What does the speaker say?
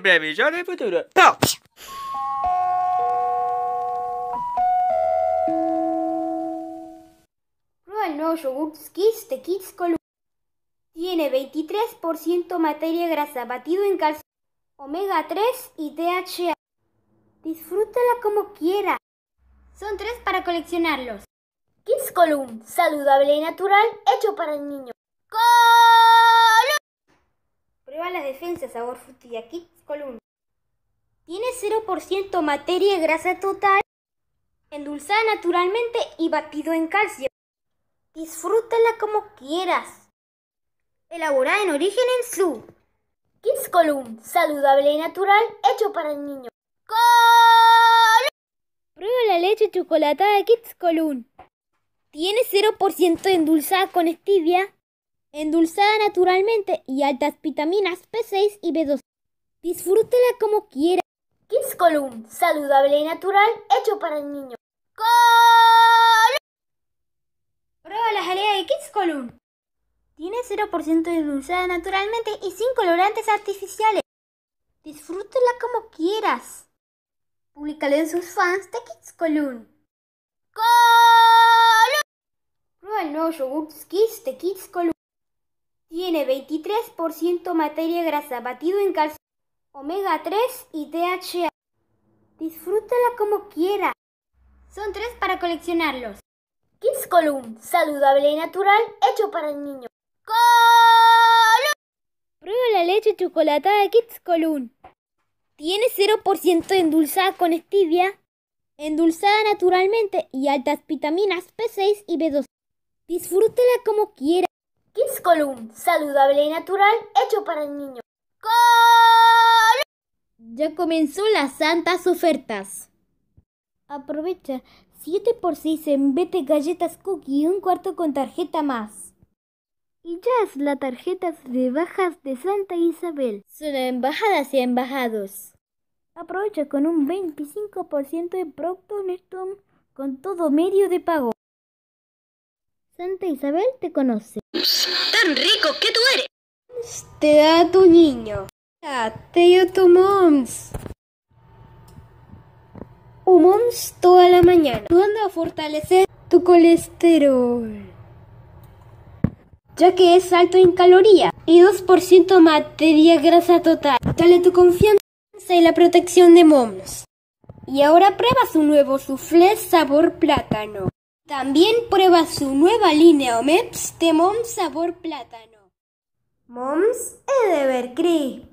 premio del futuro. ¡No! Prueba el nuevo yogur Kiss de Kids Column. Tiene 23% materia grasa batido en calcio, omega 3 y DHA. Disfrútala como quiera. Son tres para coleccionarlos. Kids Column, saludable y natural, hecho para el niño. Sabor frutilla Kids Column. Tiene 0% materia grasa total, endulzada naturalmente y batido en calcio. Disfrútala como quieras. Elaborada en origen en su. Kids Column, saludable y natural, hecho para el niño. Column. Prueba la leche chocolatada de Kids Column. Tiene 0% endulzada con stevia, endulzada naturalmente y altas vitaminas B6 y B2. Disfrútela como quiera. Kids Column, saludable y natural, hecho para el niño. Column. Prueba la jalea de Kids Column. Tiene 0% endulzada naturalmente y sin colorantes artificiales. Disfrútela como quieras. Públicale en sus fans de Kids Column. Column. Prueba el nuevo yogur Kiss de Kids Column. Tiene 23% materia grasa batido en calcio, omega 3 y DHA. Disfrútala como quiera. Son tres para coleccionarlos. Kids Column, saludable y natural, hecho para el niño. Column. Prueba la leche chocolatada Kids Column. Tiene 0% endulzada con stevia, endulzada naturalmente y altas vitaminas B6 y B2. Disfrútela como quiera. Column, saludable y natural, hecho para el niño. Column. Ya comenzó las santas ofertas. Aprovecha 7x6 en vete galletas cookie y un cuarto con tarjeta más. Y ya es la tarjeta de bajas de Santa Isabel. Son embajadas y embajados. Aprovecha con un 25% de Nestum con todo medio de pago. Santa Isabel te conoce. ¡Tan rico que tú eres! Te da tu niño. Te dio tu moms. Un moms toda la mañana. Ayudando a fortalecer tu colesterol. Ya que es alto en calorías y 2% materia grasa total. Dale tu confianza y la protección de moms. Y ahora prueba su nuevo soufflé sabor plátano. También prueba su nueva línea Omeps de Moms sabor plátano. Moms Evercrisp.